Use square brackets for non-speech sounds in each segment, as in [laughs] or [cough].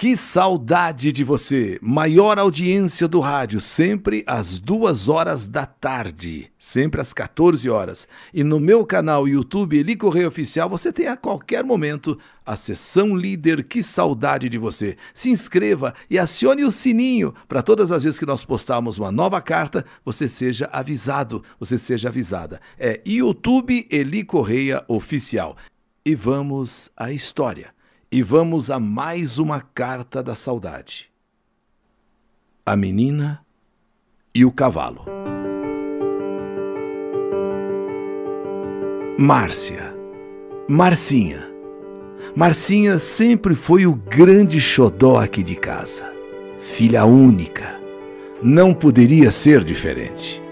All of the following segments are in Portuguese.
Que saudade de você! Maior audiência do rádio, sempre às duas horas da tarde, sempre às 14 horas. E no meu canal YouTube Eli Correia Oficial você tem a qualquer momento a sessão líder Que saudade de você. Se inscreva e acione o sininho para todas as vezes que nós postarmos uma nova carta, você seja avisado, você seja avisada. É YouTube Eli Correia Oficial. E vamos à história e vamos a mais uma carta da saudade. A menina e o cavalo. Márcia. Marcinha. Marcinha sempre foi o grande xodó aqui de casa. Filha única. Não poderia ser diferente.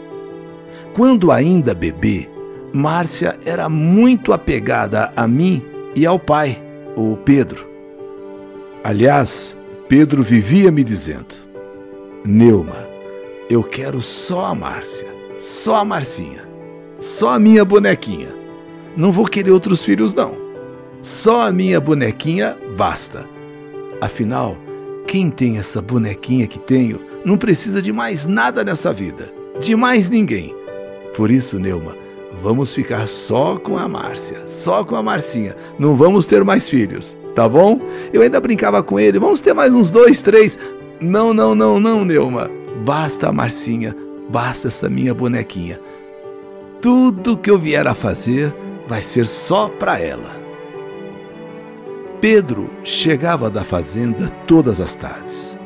Quando ainda bebê, Márcia era muito apegada a mim e ao pai o Pedro. Aliás, Pedro vivia me dizendo: Neuma, eu quero só a Márcia, só a Marcinha, só a minha bonequinha. Não vou querer outros filhos, não. Só a minha bonequinha basta. Afinal, quem tem essa bonequinha que tenho não precisa de mais nada nessa vida, de mais ninguém. Por isso, Neuma, vamos ficar só com a Márcia, só com a Marcinha. Não vamos ter mais filhos, tá bom? Eu ainda brincava com ele, vamos ter mais uns dois, três. Não, não, não, não, Neuma. Basta a Marcinha, basta essa minha bonequinha. Tudo que eu vier a fazer vai ser só para ela. Pedro chegava da fazenda todas as tardes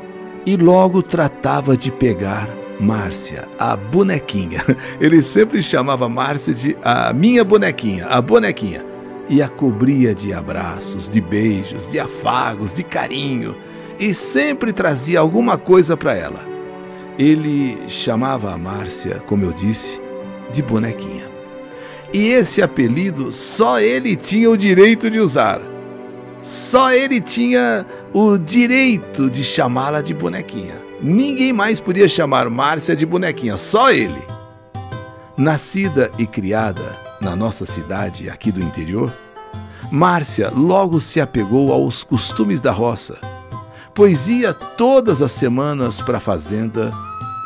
e logo tratava de pegar Márcia, a bonequinha. [laughs] Ele sempre chamava Márcia de a minha bonequinha, a bonequinha. E a cobria de abraços, de beijos, de afagos, de carinho. E sempre trazia alguma coisa para ela. Ele chamava a Márcia, como eu disse, de bonequinha. E esse apelido só ele tinha o direito de usar. Só ele tinha o direito de chamá-la de bonequinha. Ninguém mais podia chamar Márcia de bonequinha, só ele. Nascida e criada na nossa cidade aqui do interior, Márcia logo se apegou aos costumes da roça, pois ia todas as semanas para a fazenda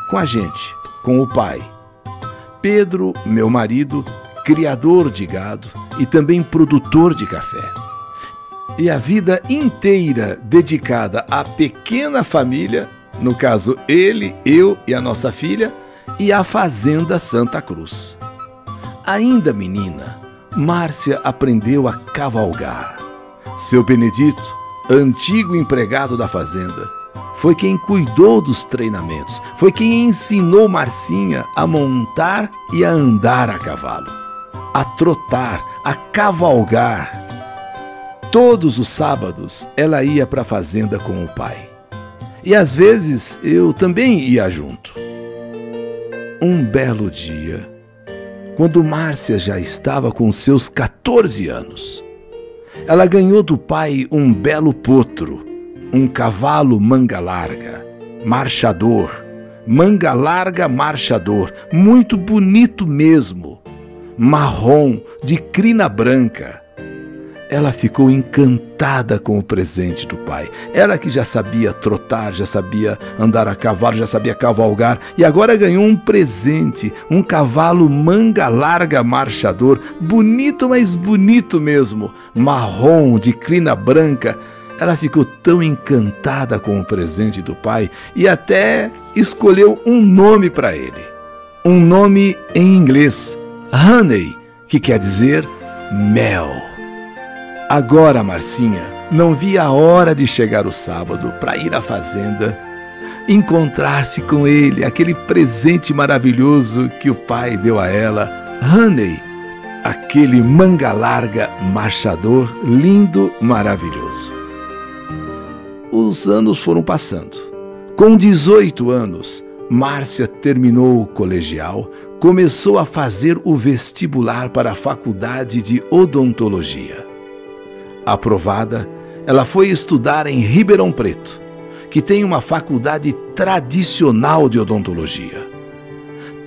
com a gente, com o pai. Pedro, meu marido, criador de gado e também produtor de café. E a vida inteira dedicada à pequena família no caso, ele, eu e a nossa filha, e a Fazenda Santa Cruz. Ainda menina, Márcia aprendeu a cavalgar. Seu Benedito, antigo empregado da fazenda, foi quem cuidou dos treinamentos, foi quem ensinou Marcinha a montar e a andar a cavalo, a trotar, a cavalgar. Todos os sábados ela ia para a fazenda com o pai. E às vezes eu também ia junto. Um belo dia, quando Márcia já estava com seus 14 anos, ela ganhou do pai um belo potro, um cavalo manga larga, marchador, manga larga marchador, muito bonito mesmo, marrom, de crina branca ela ficou encantada com o presente do pai. Ela que já sabia trotar, já sabia andar a cavalo, já sabia cavalgar e agora ganhou um presente, um cavalo manga larga marchador, bonito, mas bonito mesmo, marrom, de crina branca. Ela ficou tão encantada com o presente do pai e até escolheu um nome para ele. Um nome em inglês, Honey, que quer dizer mel. Agora, Marcinha não via a hora de chegar o sábado para ir à fazenda, encontrar-se com ele, aquele presente maravilhoso que o pai deu a ela, Honey, aquele manga larga marchador lindo, maravilhoso. Os anos foram passando. Com 18 anos, Márcia terminou o colegial, começou a fazer o vestibular para a faculdade de odontologia. Aprovada, ela foi estudar em Ribeirão Preto, que tem uma faculdade tradicional de odontologia.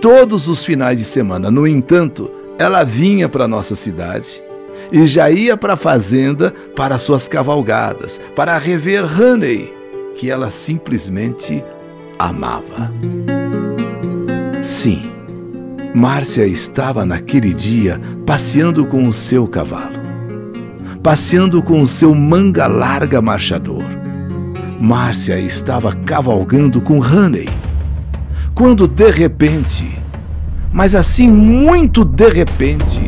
Todos os finais de semana, no entanto, ela vinha para nossa cidade e já ia para a fazenda para suas cavalgadas, para rever Honey, que ela simplesmente amava. Sim, Márcia estava naquele dia passeando com o seu cavalo, passeando com o seu manga larga marchador. Márcia estava cavalgando com Honey, quando de repente, mas assim muito de repente,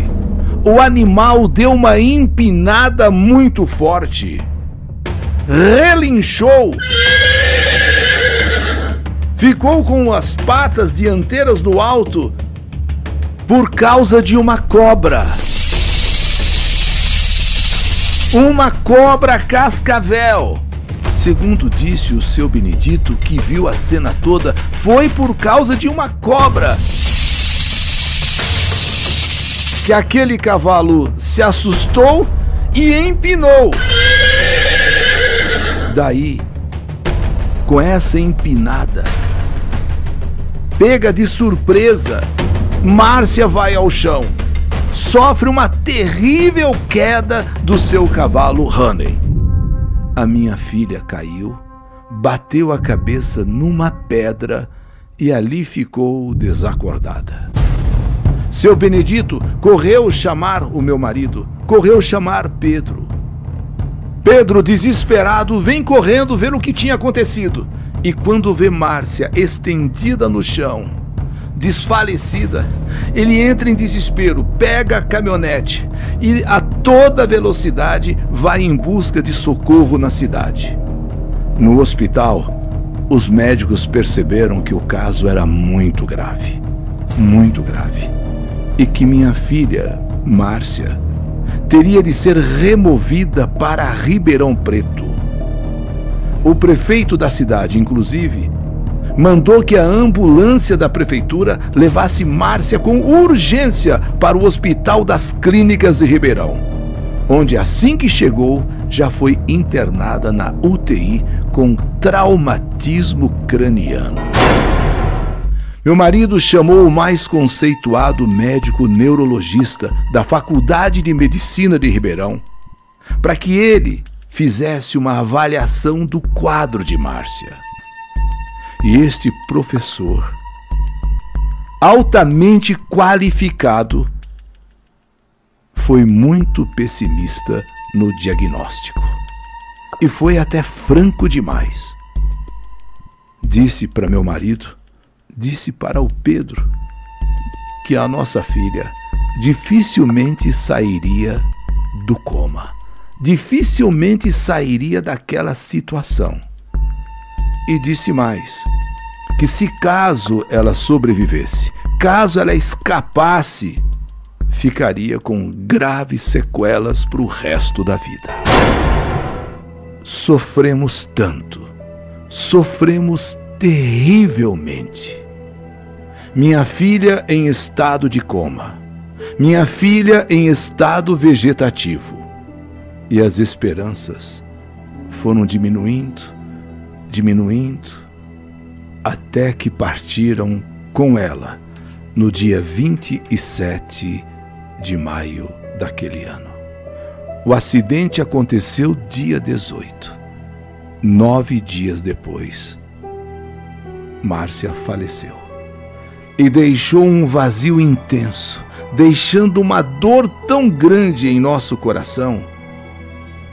o animal deu uma empinada muito forte. Relinchou. Ficou com as patas dianteiras no alto por causa de uma cobra. Uma cobra cascavel. Segundo disse o seu Benedito, que viu a cena toda, foi por causa de uma cobra que aquele cavalo se assustou e empinou. Daí, com essa empinada, pega de surpresa, Márcia vai ao chão. Sofre uma terrível queda do seu cavalo Honey. A minha filha caiu, bateu a cabeça numa pedra e ali ficou desacordada. Seu Benedito correu chamar o meu marido, correu chamar Pedro. Pedro, desesperado, vem correndo ver o que tinha acontecido. E quando vê Márcia estendida no chão, desfalecida, ele entra em desespero, pega a caminhonete e a toda velocidade vai em busca de socorro na cidade. No hospital, os médicos perceberam que o caso era muito grave. Muito grave e que minha filha, Márcia, teria de ser removida para Ribeirão Preto. O prefeito da cidade, inclusive, mandou que a ambulância da prefeitura levasse Márcia com urgência para o Hospital das Clínicas de Ribeirão, onde assim que chegou já foi internada na UTI com traumatismo craniano. Meu marido chamou o mais conceituado médico neurologista da Faculdade de Medicina de Ribeirão para que ele fizesse uma avaliação do quadro de Márcia. E este professor, altamente qualificado, foi muito pessimista no diagnóstico. E foi até franco demais. Disse para meu marido disse para o Pedro que a nossa filha dificilmente sairia do coma, dificilmente sairia daquela situação. E disse mais: que se caso ela sobrevivesse, caso ela escapasse, ficaria com graves sequelas para o resto da vida. Sofremos tanto, sofremos terrivelmente minha filha em estado de coma, minha filha em estado vegetativo. E as esperanças foram diminuindo, diminuindo, até que partiram com ela no dia 27 de maio daquele ano. O acidente aconteceu dia 18. Nove dias depois, Márcia faleceu e deixou um vazio intenso, deixando uma dor tão grande em nosso coração,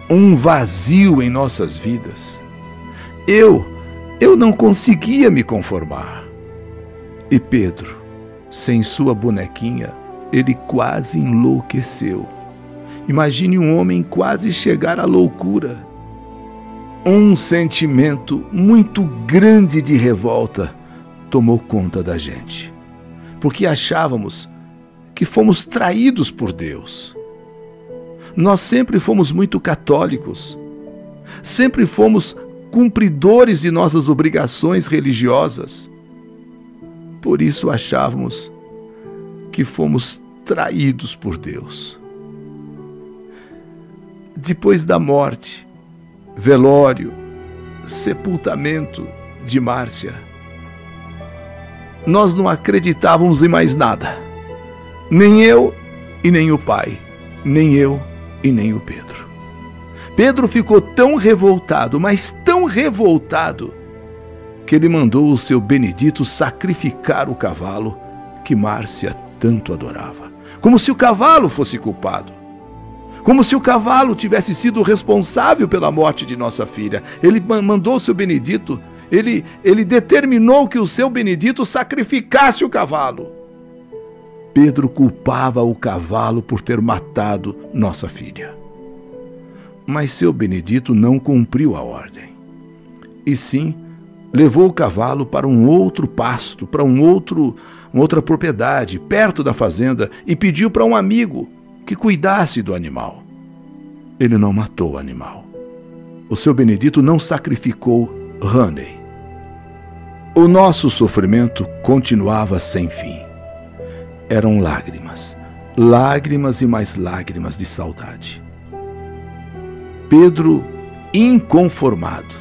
um vazio em nossas vidas. Eu, eu não conseguia me conformar. E Pedro, sem sua bonequinha, ele quase enlouqueceu. Imagine um homem quase chegar à loucura. Um sentimento muito grande de revolta tomou conta da gente, porque achávamos que fomos traídos por Deus. Nós sempre fomos muito católicos, sempre fomos cumpridores de nossas obrigações religiosas. Por isso achávamos que fomos traídos por Deus. Depois da morte, velório, sepultamento de Márcia, nós não acreditávamos em mais nada. Nem eu e nem o pai, nem eu e nem o Pedro. Pedro ficou tão revoltado, mas tão revoltado, que ele mandou o seu Benedito sacrificar o cavalo que Márcia tanto adorava. Como se o cavalo fosse culpado. Como se o cavalo tivesse sido responsável pela morte de nossa filha. Ele mandou o seu Benedito, ele, ele determinou que o seu Benedito sacrificasse o cavalo. Pedro culpava o cavalo por ter matado nossa filha. Mas seu Benedito não cumpriu a ordem. E sim, levou o cavalo para um outro pasto, para um outro, uma outra propriedade, perto da fazenda, e pediu para um amigo que cuidasse do animal. Ele não matou o animal. O seu Benedito não sacrificou Honey. O nosso sofrimento continuava sem fim. Eram lágrimas, lágrimas e mais lágrimas de saudade. Pedro, inconformado,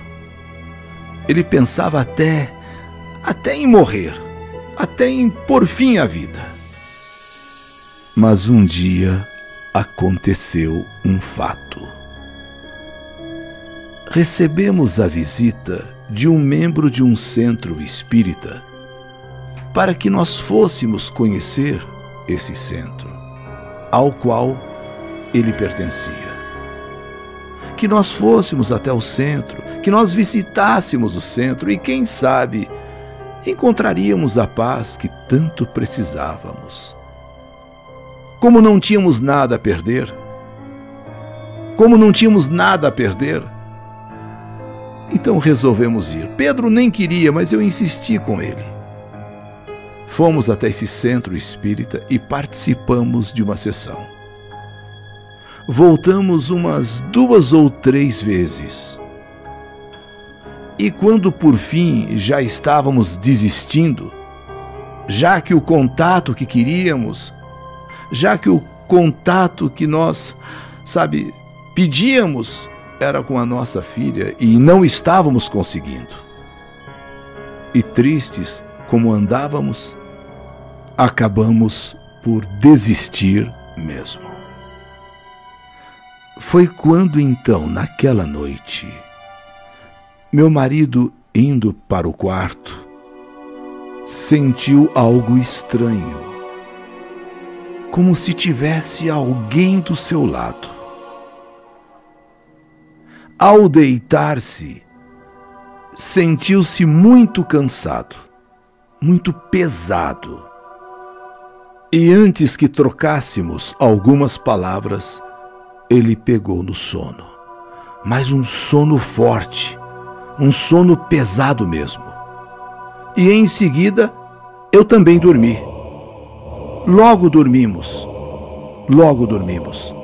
ele pensava até até em morrer, até em por fim à vida. Mas um dia aconteceu um fato. Recebemos a visita de um membro de um centro espírita para que nós fôssemos conhecer esse centro, ao qual ele pertencia que nós fôssemos até o centro, que nós visitássemos o centro e, quem sabe, encontraríamos a paz que tanto precisávamos. Como não tínhamos nada a perder, como não tínhamos nada a perder, então resolvemos ir. Pedro nem queria, mas eu insisti com ele. Fomos até esse centro espírita e participamos de uma sessão voltamos umas duas ou três vezes. E quando por fim já estávamos desistindo, já que o contato que queríamos, já que o contato que nós, sabe, pedíamos era com a nossa filha e não estávamos conseguindo. E tristes como andávamos, acabamos por desistir mesmo. Foi quando então, naquela noite, meu marido, indo para o quarto, sentiu algo estranho, como se tivesse alguém do seu lado. Ao deitar-se, sentiu-se muito cansado, muito pesado. E antes que trocássemos algumas palavras, ele pegou no sono. Mas um sono forte, um sono pesado mesmo. E em seguida, eu também dormi. Logo dormimos, logo dormimos.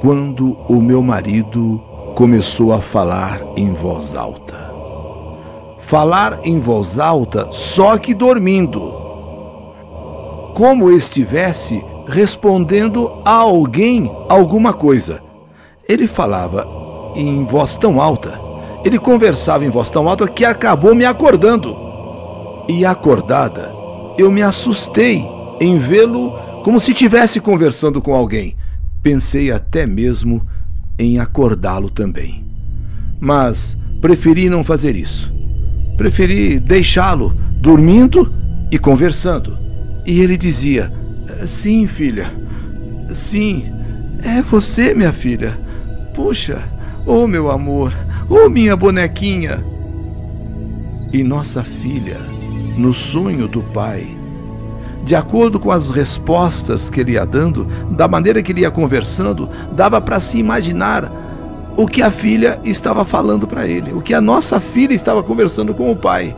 Quando o meu marido começou a falar em voz alta. Falar em voz alta, só que dormindo. Como estivesse respondendo a alguém alguma coisa. Ele falava em voz tão alta, ele conversava em voz tão alta que acabou me acordando. E acordada, eu me assustei em vê-lo como se estivesse conversando com alguém. Pensei até mesmo em acordá-lo também. Mas preferi não fazer isso. Preferi deixá-lo dormindo e conversando. E ele dizia: Sim, filha. Sim, é você, minha filha. Puxa, oh meu amor, oh minha bonequinha. E nossa filha, no sonho do pai, de acordo com as respostas que ele ia dando, da maneira que ele ia conversando, dava para se imaginar o que a filha estava falando para ele, o que a nossa filha estava conversando com o pai.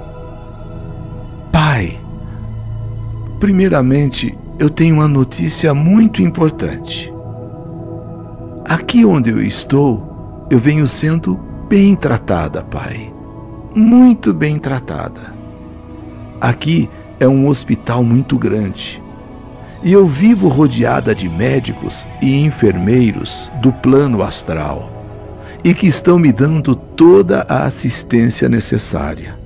Pai, primeiramente, eu tenho uma notícia muito importante. Aqui onde eu estou, eu venho sendo bem tratada, Pai. Muito bem tratada. Aqui é um hospital muito grande. E eu vivo rodeada de médicos e enfermeiros do plano astral e que estão me dando toda a assistência necessária.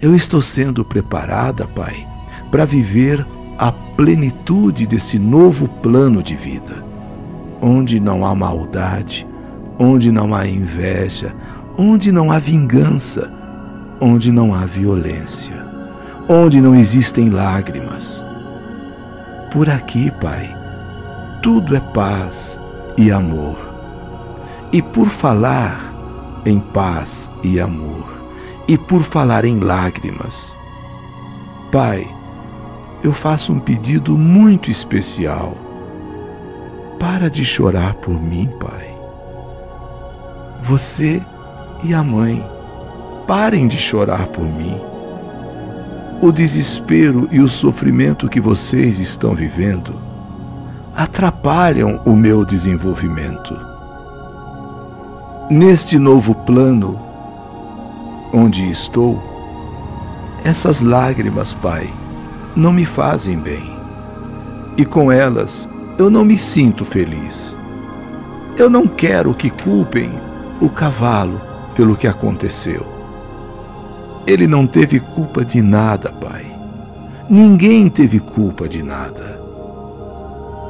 Eu estou sendo preparada, Pai, para viver a plenitude desse novo plano de vida, onde não há maldade, onde não há inveja, onde não há vingança, onde não há violência, onde não existem lágrimas. Por aqui, Pai, tudo é paz e amor. E por falar em paz e amor, e por falar em lágrimas, Pai, eu faço um pedido muito especial. Para de chorar por mim, Pai. Você e a mãe, parem de chorar por mim. O desespero e o sofrimento que vocês estão vivendo atrapalham o meu desenvolvimento. Neste novo plano onde estou, essas lágrimas, Pai, não me fazem bem. E com elas eu não me sinto feliz. Eu não quero que culpem o cavalo pelo que aconteceu. Ele não teve culpa de nada, Pai. Ninguém teve culpa de nada.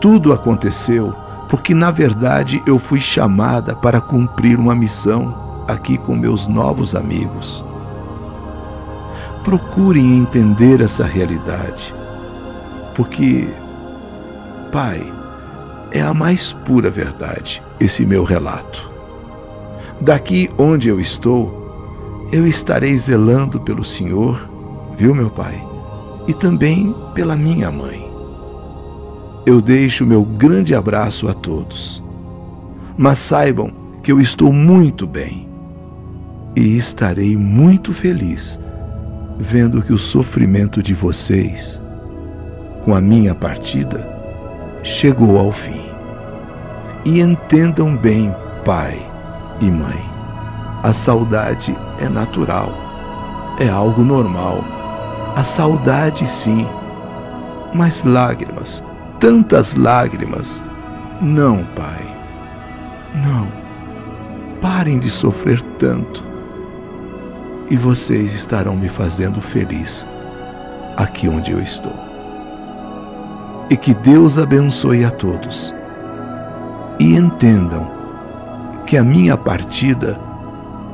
Tudo aconteceu porque, na verdade, eu fui chamada para cumprir uma missão aqui com meus novos amigos. Procurem entender essa realidade, porque, Pai, é a mais pura verdade esse meu relato. Daqui onde eu estou, eu estarei zelando pelo Senhor, viu, meu Pai? E também pela minha mãe. Eu deixo meu grande abraço a todos. Mas saibam que eu estou muito bem e estarei muito feliz vendo que o sofrimento de vocês, com a minha partida, chegou ao fim. E entendam bem, Pai, e mãe. A saudade é natural, é algo normal. A saudade, sim, mas lágrimas, tantas lágrimas, não, pai. Não. Parem de sofrer tanto. E vocês estarão me fazendo feliz aqui onde eu estou. E que Deus abençoe a todos. E entendam que a minha partida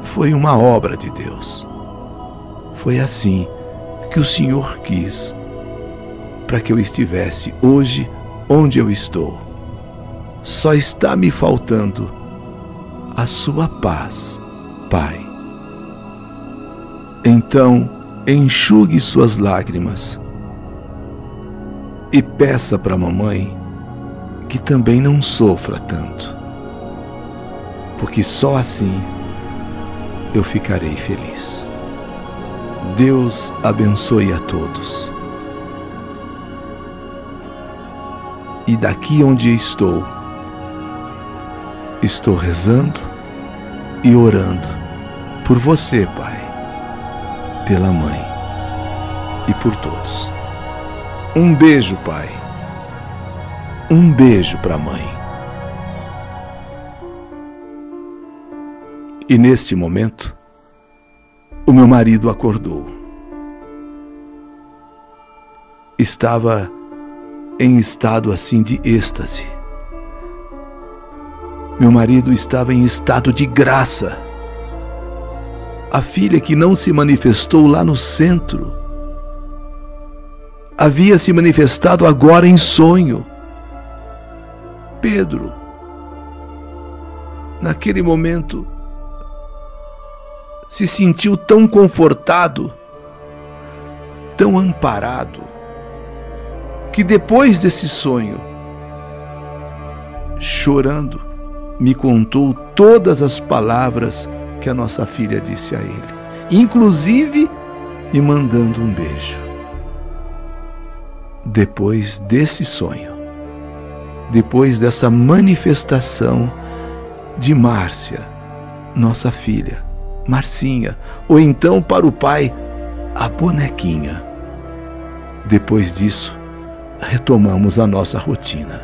foi uma obra de Deus. Foi assim que o Senhor quis para que eu estivesse hoje onde eu estou. Só está me faltando a sua paz, Pai. Então, enxugue suas lágrimas e peça para a mamãe que também não sofra tanto porque só assim eu ficarei feliz. Deus abençoe a todos. E daqui onde estou, estou rezando e orando por você, Pai, pela mãe e por todos. Um beijo, Pai. Um beijo para a mãe. E neste momento, o meu marido acordou. Estava em estado assim de êxtase. Meu marido estava em estado de graça. A filha que não se manifestou lá no centro havia se manifestado agora em sonho. Pedro, naquele momento, se sentiu tão confortado, tão amparado, que depois desse sonho, chorando, me contou todas as palavras que a nossa filha disse a ele, inclusive me mandando um beijo. Depois desse sonho, depois dessa manifestação de Márcia, nossa filha, Marcinha, ou então para o pai, a bonequinha. Depois disso, retomamos a nossa rotina,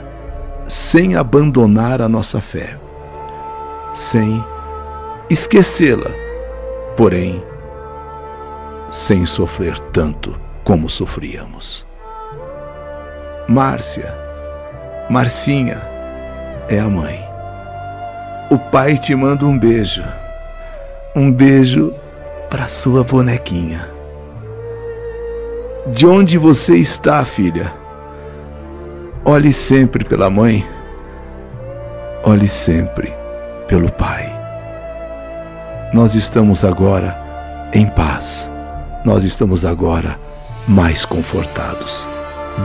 sem abandonar a nossa fé, sem esquecê-la, porém, sem sofrer tanto como sofríamos. Márcia, Marcinha, é a mãe. o pai te manda um beijo. Um beijo para sua bonequinha. De onde você está, filha? Olhe sempre pela mãe. Olhe sempre pelo pai. Nós estamos agora em paz. Nós estamos agora mais confortados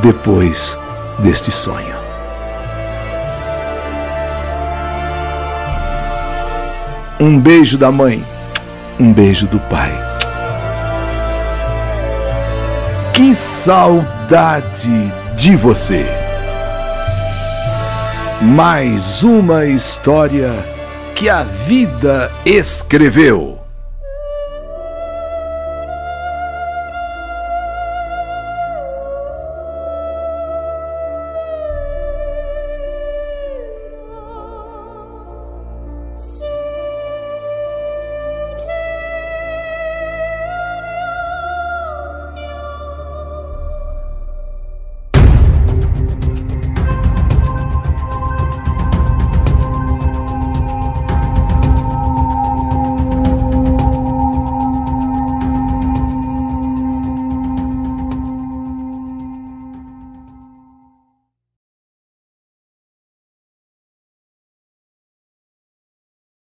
depois deste sonho. Um beijo da mãe, um beijo do pai. Que saudade de você! Mais uma história que a vida escreveu.